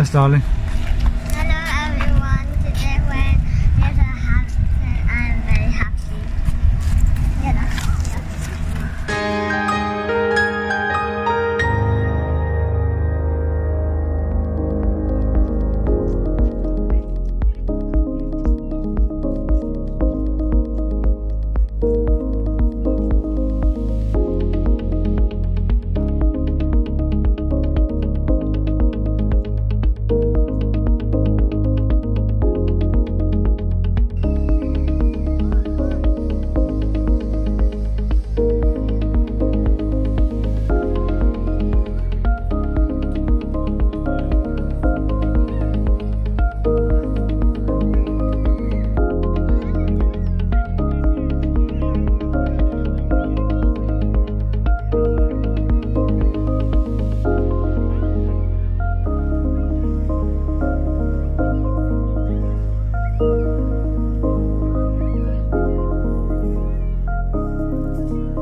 Yes, darling.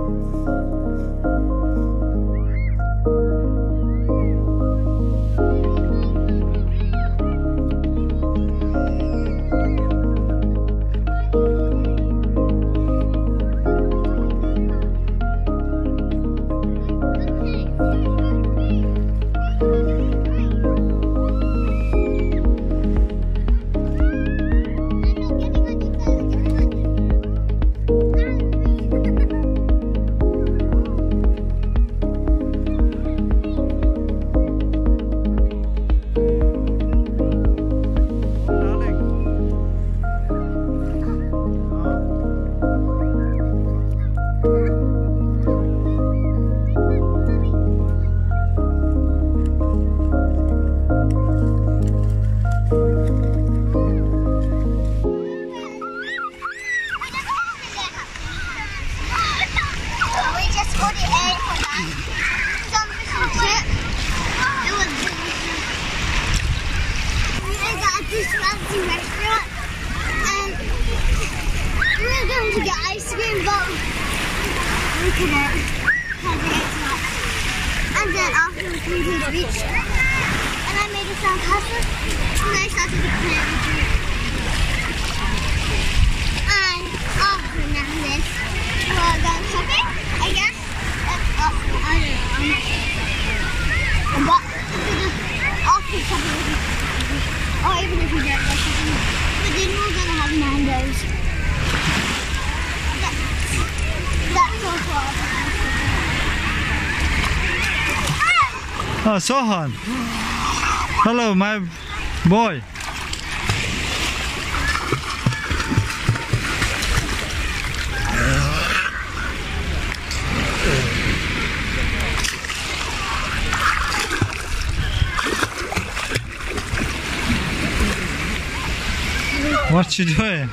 We just this fancy restaurant and we were going to get ice cream but we couldn't. And then after we came to the beach and I made a sandcastle and I started to play with it. Oh, Sohan. Hello, my boy. What you doing?